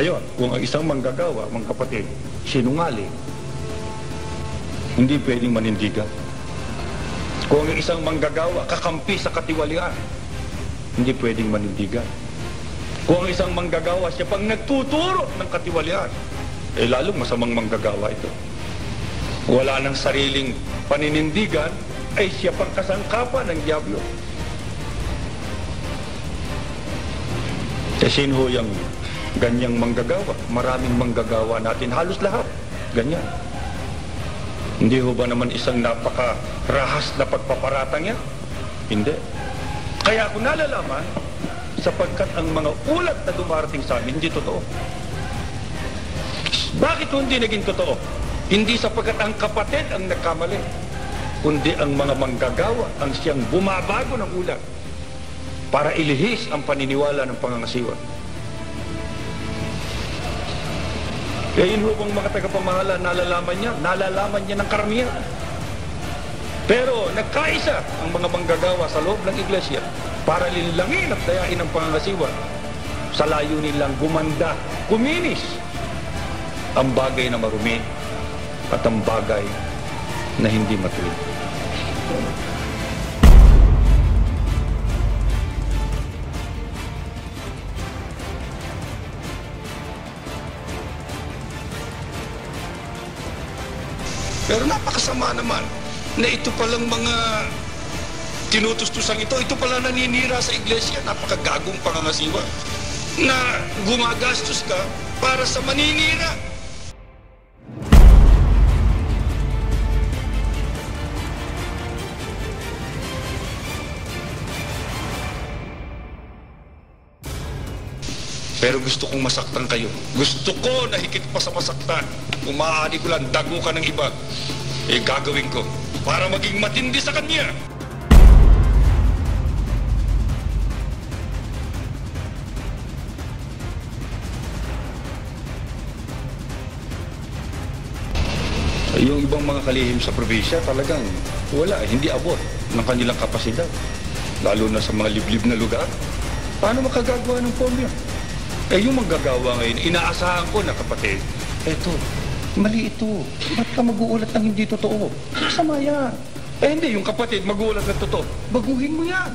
Ngayon, kung ang isang manggagawa, mga kapatid, sinungaling, hindi pwedeng manindigan. Kung ang isang manggagawa, kakampi sa katiwalian, hindi pwedeng manindigan. Kung ang isang manggagawa, siya pang nagtuturo ng katiwalian, eh lalong masamang manggagawa ito. Wala ng sariling paninindigan, ay siya pang kasangkapan ng Diablo. Eh sino ho yung ganyang manggagawa? Maraming manggagawa natin, halos lahat. Ganyan. Hindi ho ba naman isang napakarahas na pagpaparatang yan? Hindi. Kaya ako nalalaman, sapagkat ang mga ulat na dumarating sa amin, hindi totoo. Bakit hindi naging totoo? Hindi sapagkat ang kapatid ang nagkamali, kundi ang mga manggagawa ang siyang bumabago ng ulat para ilihis ang paniniwala ng pangangasiwa. Kaya yun ho bang mga tagapamahala, nalalaman niya, nalalaman niya ng karamihan. Pero nagkaisa ang mga manggagawa sa loob ng iglesia para linlangin at dayain ang pangangasiwa sa layunin lang gumanda, kuminis ang bagay na marumi at ang bagay na hindi matuwid. Pero napakasama naman na ito palang mga tinutustusang ito, ito pala naninira sa iglesia, napakagagong pangangasiwa na gumagastos ka para sa maninira. Pero gusto kong masaktan kayo. Gusto ko na higit pa sa masaktan. Kung maaari ko lang dago ka ng iba, eh gagawin ko para maging matindi sa kanya. Yung ibang mga kalihim sa probinsya talagang wala, hindi abot ng kanilang kapasidad. Lalo na sa mga liblib na lugar. Paano makagagawa ng pondo? Eh yung manggagawa ngayon, inaasahan ko na kapatid, eto, mali ito. Ba't ka mag-uulat ng hindi totoo? Masama yan. Eh hindi, yung kapatid mag-uulat ng totoo. Baguhin mo yan.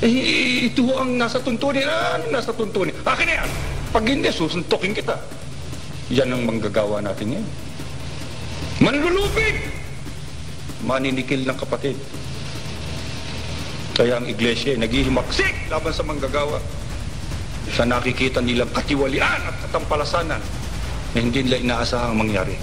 Eh, ito ang nasa tuntunin. Ano nasa tuntunin? Akin na yan. Pag hindi, susuntukin kita. Yan ang manggagawa natin ngayon. Manlulupig! Maninikil ng kapatid. Kaya ang iglesia ay naghihimaksik laban sa manggagawa sa nakikita nilang katiwalian at katampalasanan na hindi nila inaasahang mangyari.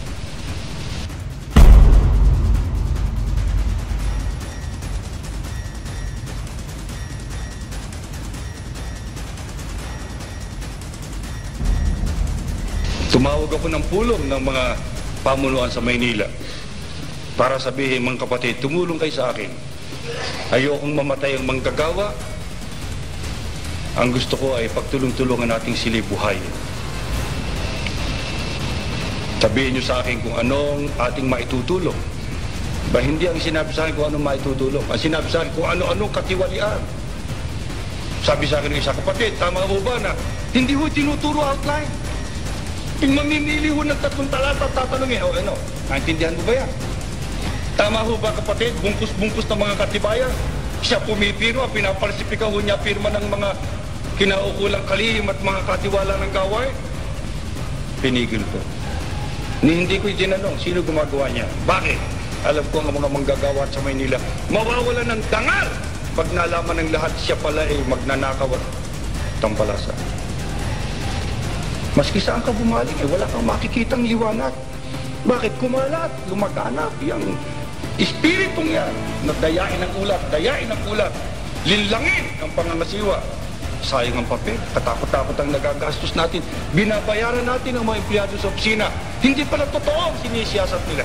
Tumawag ako ng pulong ng mga pamunuan sa Maynila para sabihin mga kapatid, tumulong kayo sa akin. Ayokong mamatay ang manggagawa. Ang gusto ko ay pagtulong-tulungan nating sila buhay. Sabihin niyo sa akin kung anong ating maitutulong. Ba hindi ang sinabi sa akin kung anong maitutulong. Ang sinabi sa akin kung ano-anong katiwalian. Sabi sa akin ng isa kapatid, tama mo ba na hindi ho tinuturo outline. Yung mamimili ho ng tatlong talata, tatanungin, o ano, naintindihan mo ba yan? Tama ho ba kapatid, bungkus-bungkus ng mga katibayan? Siya pumipirma, pinapalsipika ho niya pirma ng mga kinaukulang kalihim at mga katiwala ng gaway? Pinigil ko. Ni hindi ko itinanong sino gumagawa niya. Bakit? Alam ko ang mga manggagawa sa Maynila, mawawala ng dangal pag nalaman ng lahat siya pala ay magnanakaw at tampalasa. Maski saan ka bumaling, eh, wala kang makikitang liwanag. Bakit kumalat, lumaganap, yung espiritong yan, na dayain ang ulat, dayain ang ulat, linlangin ang pangangasiwa. Sayang ang papel, katakot-takot ang nagagastos natin. Binabayaran natin ang mga empleyado sa opisina. Hindi pala totoo ang sinisiyasat nila.